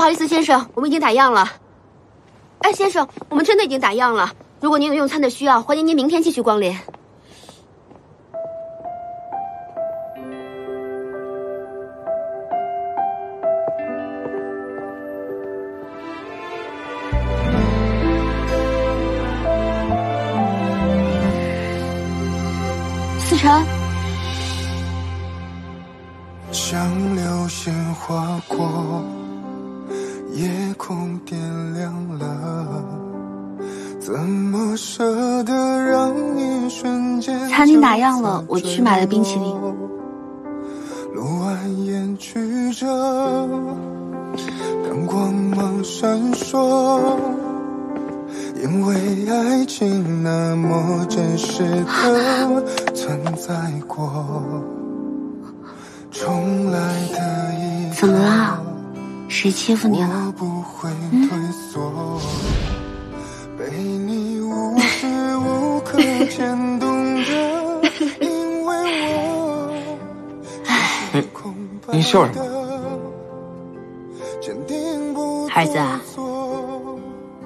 不好意思，先生，我们已经打烊了。哎，先生，我们真的已经打烊了。如果您有用餐的需要，欢迎您明天继续光临。思辰，像流星划过，夜空点亮了，怎么舍得让你瞬间？餐厅打烊了，我去买了冰淇淋。路蜿蜒曲折，当光芒闪烁，因为爱情那么真实的存在过，重来的一怎么啦？谁欺负你我了？不会退缩，被你无时无刻牵动着，因为我你你笑什么？么孩子啊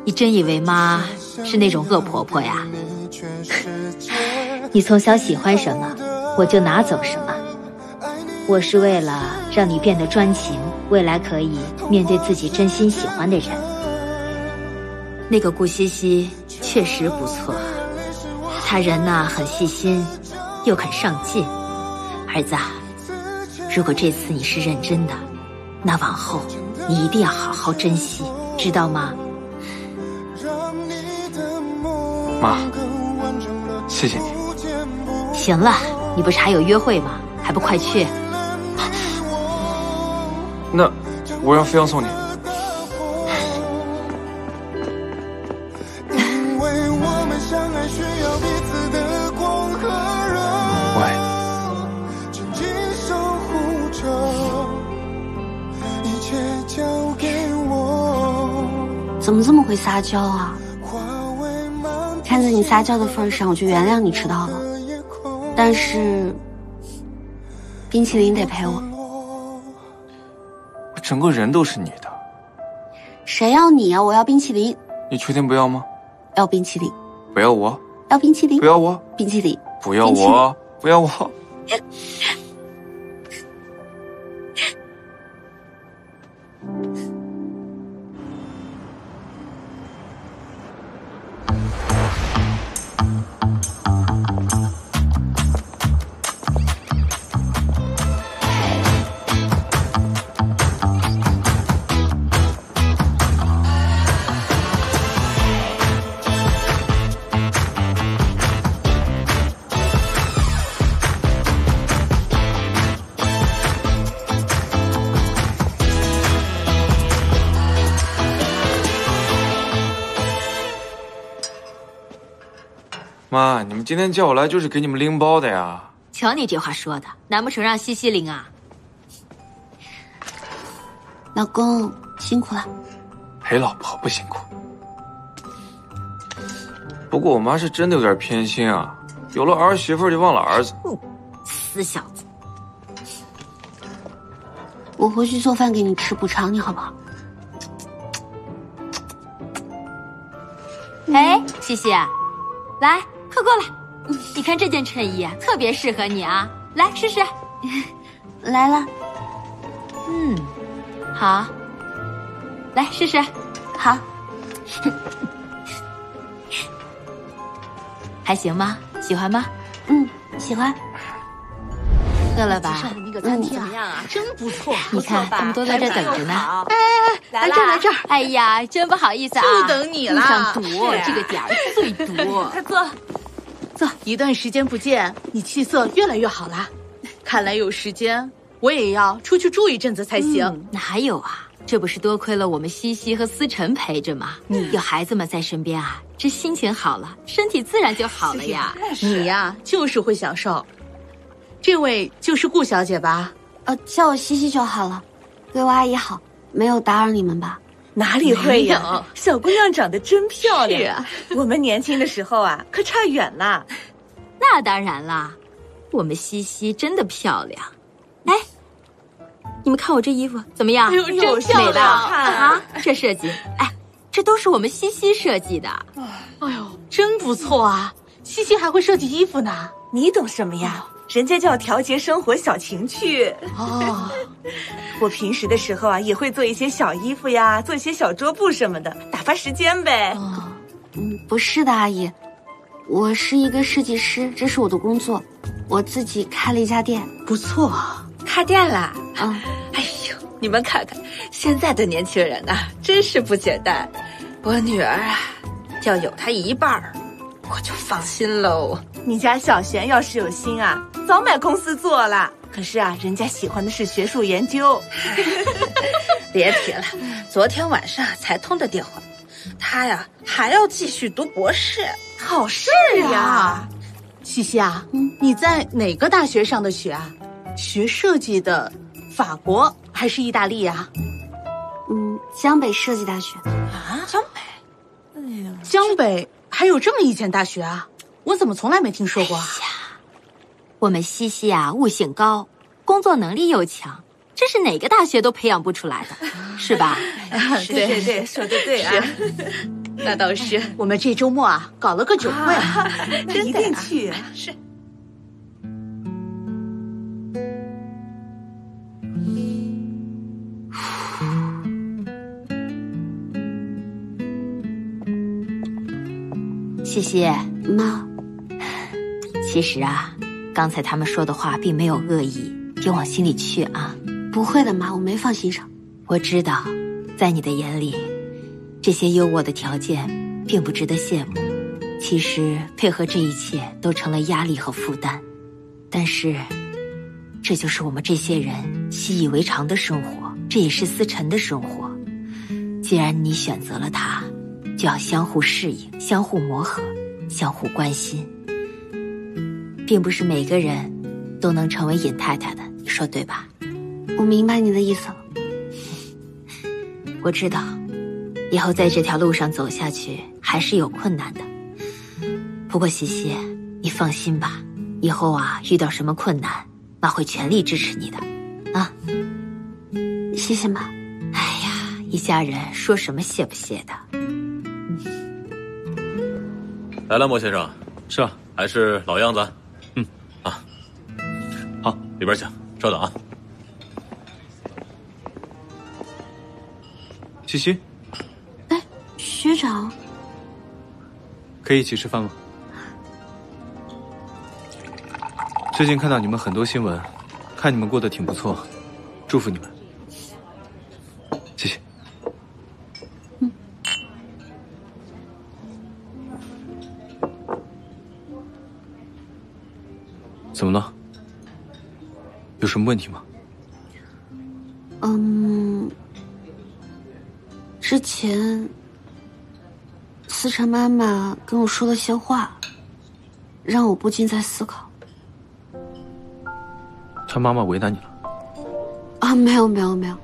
你真以为妈是那种恶婆婆呀？你从小喜欢什么，我就拿走什么。我是为了让你变得专情，未来可以面对自己真心喜欢的人。那个顾西西确实不错，她人呐很细心，又肯上进。儿子啊，如果这次你是认真的，那往后你一定要好好珍惜，知道吗？妈，谢谢你。行了，你不是还有约会吗？还不快去？那我让飞扬送你。因为我们相爱需要彼此的光和热，我爱你。紧紧守护着，一切交给我。怎么这么会撒娇啊？看在你撒娇的份上，我就原谅你迟到了。但是，冰淇淋得陪我。我整个人都是你的，谁要你啊？我要冰淇淋，你确定不要吗？要冰淇淋，不要我，要冰淇淋不，要我，冰淇淋。不要我，不要我。妈，你们今天叫我来就是给你们拎包的呀。瞧你这话说的，难不成让西西拎啊？老公辛苦了。陪老婆不辛苦。不过我妈是真的有点偏心啊，有了儿媳妇就忘了儿子。死小子！我回去做饭给你吃，补偿你好不好？哎，西西，来，快过来！你看这件衬衣啊，特别适合你啊，来试试。来了，嗯，好，来试试。好，还行吗？喜欢吗？嗯，喜欢。饿了吧？那个餐厅嗯怎么样啊？真不错，你看他们都在这等着呢。哎哎哎，来这儿来这儿，哎呀，真不好意思啊，不等你了路上堵，这个点儿最堵。快坐坐。一段时间不见，你气色越来越好啦。看来有时间我也要出去住一阵子才行。哪有啊？这不是多亏了我们西西和思辰陪着吗？有孩子们在身边啊，这心情好了，身体自然就好了呀。你呀，就是会享受。这位就是顾小姐吧？呃，叫我西西就好了。各位阿姨好，没有打扰你们吧？哪里会呀有？小姑娘长得真漂亮。是啊，我们年轻的时候啊，可差远了。那当然啦，我们西西真的漂亮。哎，你们看我这衣服怎么样？哎呦，真漂？亮！啊，这设计，哎，这都是我们西西设计的。哎呦，真不错啊！西西还会设计衣服呢。你懂什么呀？人家叫调节生活小情趣。哦，我平时的时候啊，也会做一些小衣服呀，做一些小桌布什么的，打发时间呗。哦嗯，不是的，阿姨，我是一个设计师，这是我的工作，我自己开了一家店。不错。开店啦！嗯，哎呦，你们看看现在的年轻人呐、真是不简单。我女儿啊，要有她一半儿，我就放心喽。你家小璇要是有心啊，早买公司做了。可是啊，人家喜欢的是学术研究。别提了，昨天晚上才通的电话，他呀还要继续读博士。好事呀！呀，西西啊，你在哪个大学上的学啊？学设计的，法国还是意大利啊？嗯，江北设计大学。啊，江北，江北还有这么一间大学啊？我怎么从来没听说过啊？我们西西啊，悟性高，工作能力又强，这是哪个大学都培养不出来的，是吧？对对对，说的对啊，那倒是。我们这周末啊，搞了个酒会，那一定去。是。西西，妈，其实啊，刚才他们说的话并没有恶意，别往心里去啊。不会的，妈，我没放心上。我知道，在你的眼里，这些优渥的条件并不值得羡慕。其实配合这一切都成了压力和负担，但是，这就是我们这些人习以为常的生活，这也是思辰的生活。既然你选择了他，就要相互适应、相互磨合、相互关心，并不是每个人都能成为尹太太的，你说对吧？我明白你的意思了。我知道，以后在这条路上走下去还是有困难的。不过西西，你放心吧，以后啊遇到什么困难，妈会全力支持你的。啊，谢谢妈。哎呀，一家人说什么谢不谢的。来了，莫先生，是啊，还是老样子。嗯，啊，好，里边请，稍等啊。西西，哎学长，可以一起吃饭吗？最近看到你们很多新闻，看你们过得挺不错，祝福你们。怎么了？有什么问题吗？嗯，之前思辰妈妈跟我说了些话，让我不禁在思考。他妈妈为难你了？啊，没有没有没有，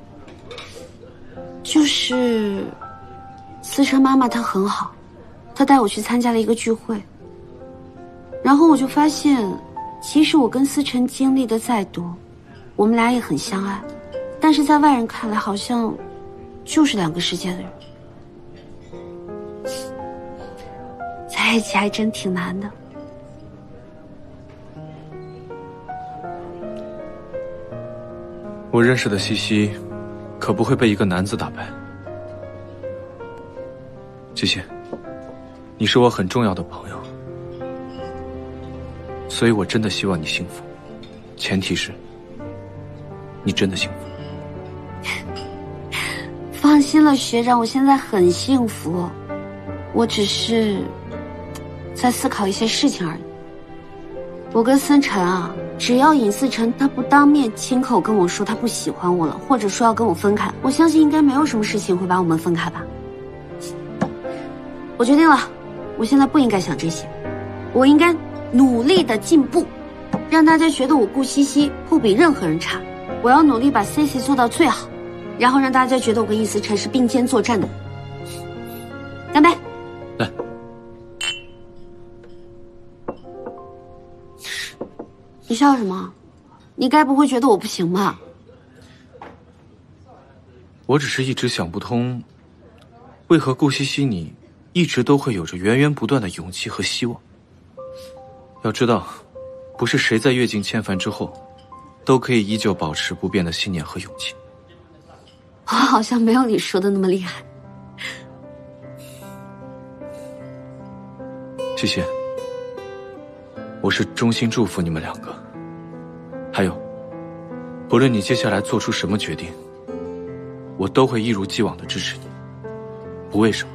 就是思辰妈妈她很好，她带我去参加了一个聚会，然后我就发现，其实我跟思辰经历的再多，我们俩也很相爱，但是在外人看来好像就是两个世界的人，在一起还真挺难的。我认识的西西，可不会被一个男子打败。西西，你是我很重要的朋友，所以我真的希望你幸福，前提是，你真的幸福。放心了，学长，我现在很幸福，我只是在思考一些事情而已。我跟思辰啊，只要尹思辰他不当面亲口跟我说他不喜欢我了，或者说要跟我分开，我相信应该没有什么事情会把我们分开吧。我决定了，我现在不应该想这些，我应该努力的进步，让大家觉得我顾西西不比任何人差。我要努力把 C C 做到最好，然后让大家觉得我跟易思辰是并肩作战的。干杯！来，你笑什么？你该不会觉得我不行吧？我只是一直想不通，为何顾西西你一直都会有着源源不断的勇气和希望。要知道，不是谁在阅尽千帆之后，都可以依旧保持不变的信念和勇气。我好像没有你说的那么厉害。谢谢，我是衷心祝福你们两个。还有，不论你接下来做出什么决定，我都会一如既往的支持你。不为什么，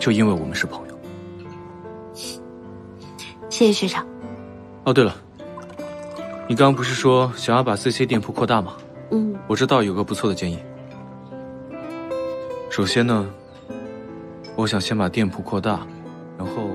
就因为我们是朋友。谢谢学长。哦，对了，你刚刚不是说想要把 CC 店铺扩大吗？嗯，我知道有个不错的建议。首先呢，我想先把店铺扩大，然后。